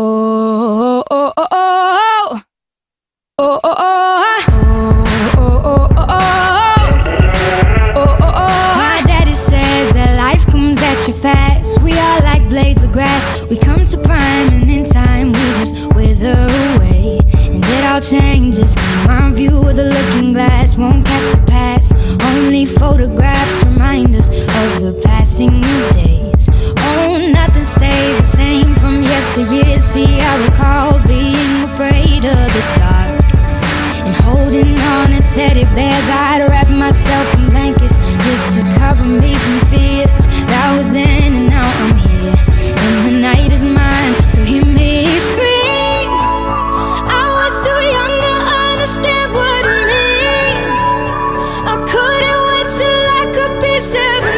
Oh, oh, oh, oh, oh, oh, oh, oh, My daddy says that life comes at you fast. We are like blades of grass. We come to prime, and in time we just wither away. And it all changes. My view of the looking glass won't catch the past. Only photographs remind us of the passing of days. Oh, nothing stays from yesteryear. See, I recall being afraid of the dark and holding on to teddy bears. I'd wrap myself in blankets just to cover me from fears. That was then, and now I'm here, and the night is mine. So hear me scream. I was too young to understand what it means. I couldn't wait till I could be 17.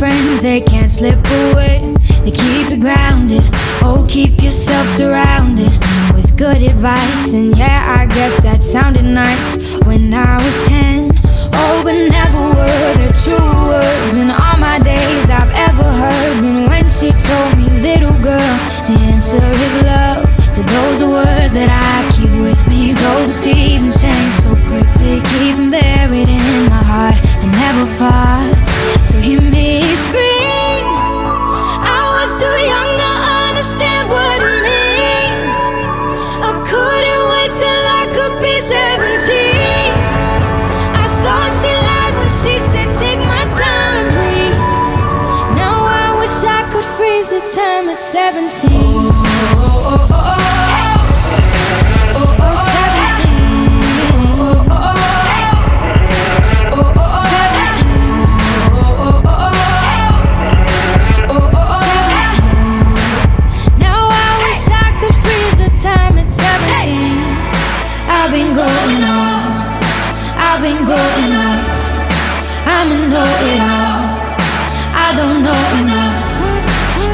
friends, they can't slip away. They keep you grounded. Oh, keep yourself surrounded with good advice. And yeah, I guess that sounded nice when I was 10. Oh, but never were there true words in all my days I've ever heard. Than when she told me, little girl, the answer is love. So those are words that I keep with me. Though the seasons 17. I thought she lied when she said, Take my time and breathe. Now I wish I could freeze the time at 17. Going. I'm a know it all. I don't know enough.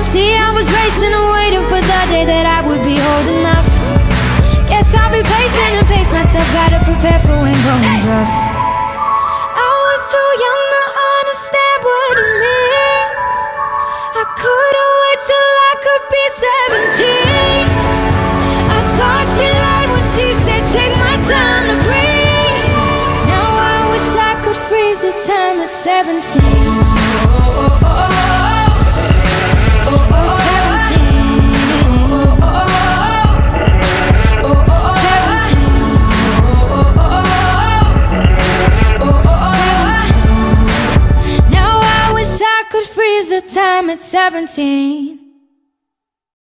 See, I was racing and waiting for the day that I would be old enough. Guess I'll be patient and pace myself. Gotta prepare for when going's rough. Could the time at 17. Now I wish I could freeze the time at 17.